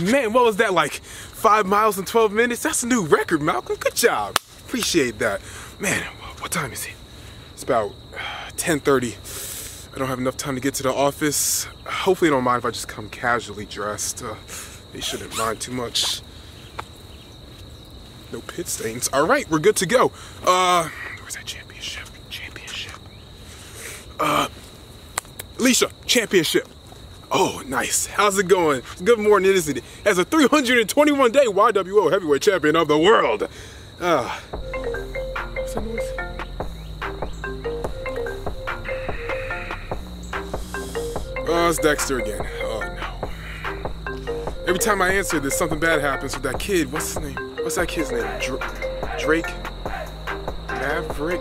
man, what was that like? Five miles in 12 minutes? That's a new record, Malcolm. Good job. Appreciate that. Man, what time is it? It's about 10:30. I don't have enough time to get to the office. Hopefully, they don't mind if I just come casually dressed. Uh, they shouldn't mind too much. No pit stains. All right, we're good to go. Uh, where's that championship? Championship. Uh, Alicia, championship. Oh, nice. How's it going? Good morning, isn't it? As a 321 day YWO heavyweight champion of the world. Uh, what's that noise? Oh, it's Dexter again. Oh no. Every time I answer this, something bad happens with that kid. What's his name? What's that kid's name? Dr- Drake? Maverick?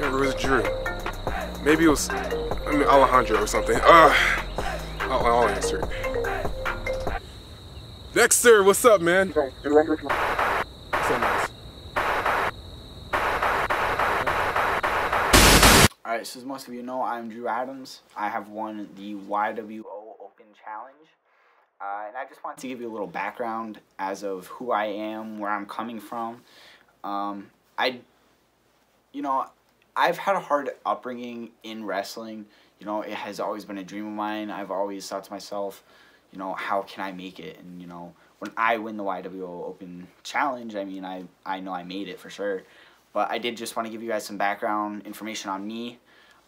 Never was Drew. Maybe it was I mean, Alejandro or something. Uh, I'll, I'll answer it. Dexter, what's up, man? Nice? Alright, so as most of you know, I'm Drew Adams. I have won the YWO Open Challenge. Uh, and I just wanted to give you a little background as of who I am, where I'm coming from. Um, I, you know, I've had a hard upbringing in wrestling. You know, it has always been a dream of mine. I've always thought to myself, you know, how can I make it? And, you know, when I win the YWO Open Challenge, I mean, I, I know I made it for sure. But I did just want to give you guys some background information on me.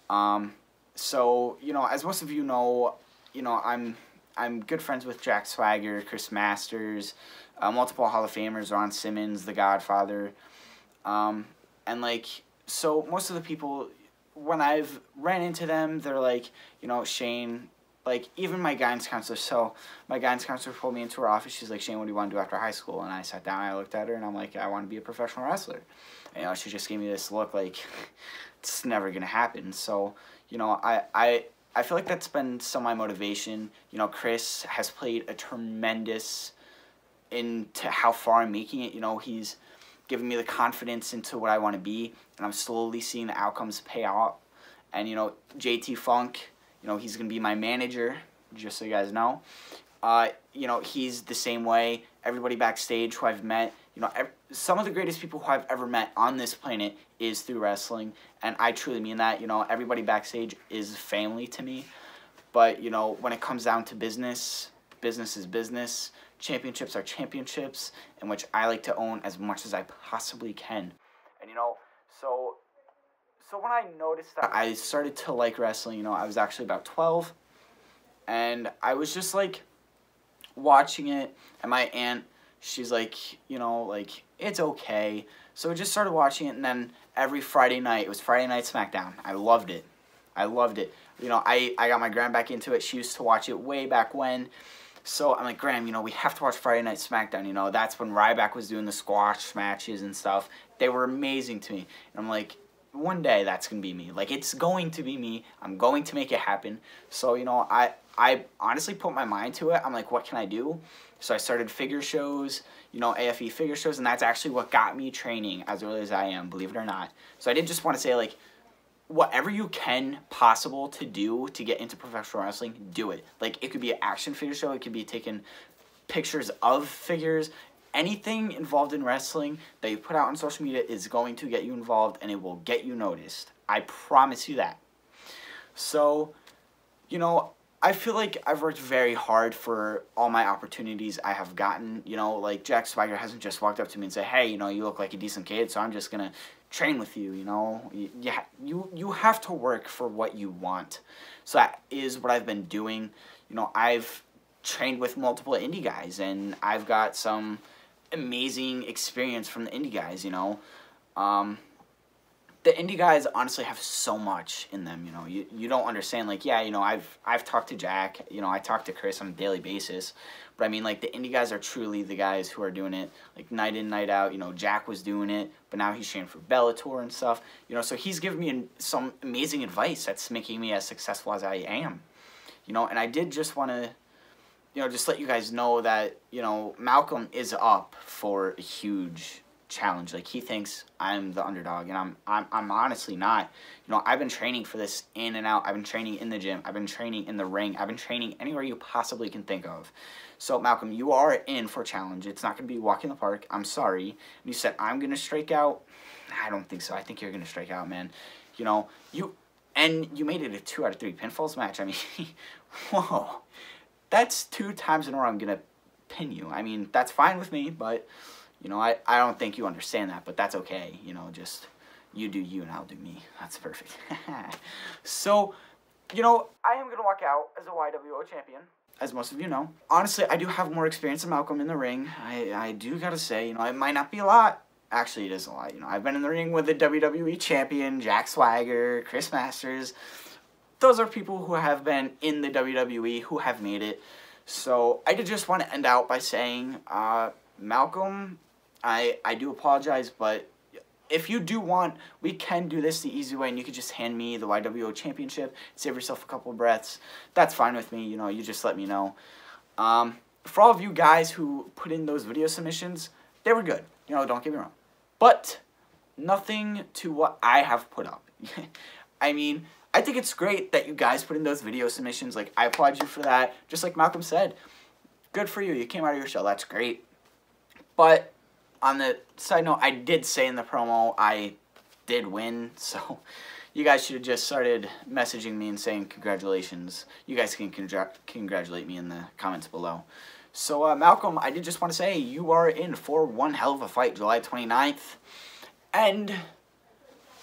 Um, so, you know, as most of you know, you know, I'm I'm good friends with Jack Swagger, Chris Masters, uh, multiple Hall of Famers, Ron Simmons, The Godfather. Um, and, like, so most of the people, when I've ran into them, they're like, you know, Shane, like, even my guidance counselor. So, my guidance counselor pulled me into her office. She's like, Shane, what do you want to do after high school? And I sat down, I looked at her, and I'm like, I want to be a professional wrestler. And, you know, she just gave me this look like, it's never going to happen. So, you know, I, I, I feel like that's been some of my motivation. You know, Chris has played a tremendous into how far I'm making it. You know, he's given me the confidence into what I want to be, and I'm slowly seeing the outcomes pay out. And you know, JT Funk, you know, he's gonna be my manager, just so you guys know. Uh, you know, he's the same way. Everybody backstage who I've met, you know, some of the greatest people who I've ever met on this planet is through wrestling, and I truly mean that. You know, everybody backstage is family to me. But you know, when it comes down to business, business is business. Championships are championships, in which I like to own as much as I possibly can. And you know, so so when I noticed that I started to like wrestling, you know, I was actually about 12 and I was just like watching it and my aunt she's like, you know, like it's okay. So I just started watching it and then every Friday night, it was Friday night SmackDown. I loved it. I loved it. You know, I, I got my grand back into it. She used to watch it way back when. So I'm like, Graham, you know, we have to watch Friday Night SmackDown. You know, that's when Ryback was doing the squash matches and stuff. They were amazing to me. And I'm like, one day that's gonna be me. Like it's going to be me. I'm going to make it happen. So you know, I I honestly put my mind to it. I'm like, what can I do? So I started figure shows, you know, AFE figure shows, and that's actually what got me training as early as I am, believe it or not. So I didn't just want to say like whatever you can possible to do to get into professional wrestling, do it. Like it could be an action figure show, it could be taking pictures of figures, anything involved in wrestling that you put out on social media is going to get you involved and it will get you noticed. I promise you that. So, you know, I feel like I've worked very hard for all my opportunities I have gotten. You know, like Jack Swagger hasn't just walked up to me and said, "Hey, you know, you look like a decent kid, so I'm just gonna train with you." You know, you you you have to work for what you want. So that is what I've been doing. You know, I've trained with multiple indie guys, and I've got some amazing experience from the indie guys. You know, um, the indie guys honestly have so much in them. You know, you, you don't understand. Like, yeah, you know, I've I've talked to Jack. You know, I talk to Chris on a daily basis. But I mean, like, the indie guys are truly the guys who are doing it, like night in, night out. You know, Jack was doing it, but now he's training for Bellator and stuff. You know, so he's giving me some amazing advice that's making me as successful as I am. You know, and I did just want to you know, just let you guys know that, you know, Malcolm is up for a huge challenge. Like he thinks I'm the underdog, and I'm I'm I'm honestly not. You know, I've been training for this in and out. I've been training in the gym. I've been training in the ring. I've been training anywhere you possibly can think of. So Malcolm, you are in for a challenge. It's not going to be walk in the park. I'm sorry. You said I'm going to strike out. I don't think so. I think you're going to strike out, man. You know, you and you made it a two out of three pinfalls match. I mean, whoa, that's two times in a row I'm going to pin you. I mean, that's fine with me, but you know, I, I don't think you understand that, but that's okay. You know, just you do you and I'll do me. That's perfect. so, you know, I am going to walk out as a YWO champion, as most of you know. Honestly, I do have more experience than Malcolm in the ring. I, I do got to say, you know, it might not be a lot. Actually, it is a lot. You know, I've been in the ring with the WWE champion, Jack Swagger, Chris Masters. Those are people who have been in the WWE, who have made it. So I did just want to end out by saying, uh, Malcolm, I I do apologize, but if you do want, we can do this the easy way, and you could just hand me the YWO Championship, save yourself a couple breaths. That's fine with me. You know, you just let me know. Um, for all of you guys who put in those video submissions, they were good. You know, don't get me wrong, but nothing to what I have put up. I mean, I think it's great that you guys put in those video submissions. Like, I applaud you for that. Just like Malcolm said, good for you. You came out of your shell. That's great. But on the side note, I did say in the promo I did win, so you guys should have just started messaging me and saying congratulations. You guys can congr congratulate me in the comments below. So, uh, Malcolm, I did just want to say you are in for one hell of a fight July 29th. And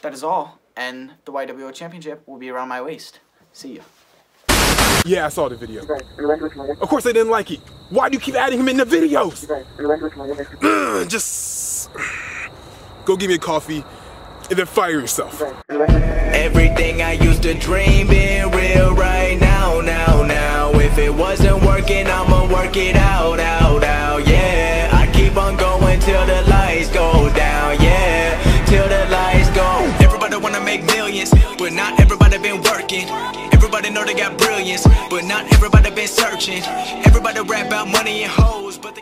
that is all. And the YWO Championship will be around my waist. See ya. Yeah, I saw the video. Of course they didn't like it. Why do you keep adding him in the videos? just go give me a coffee and then fire yourself. Everything I used to dream being real right now, now, now. If it wasn't working, I'ma work it out, out, out, yeah. I keep on going till the lights searching. Everybody rap about money and hoes, but they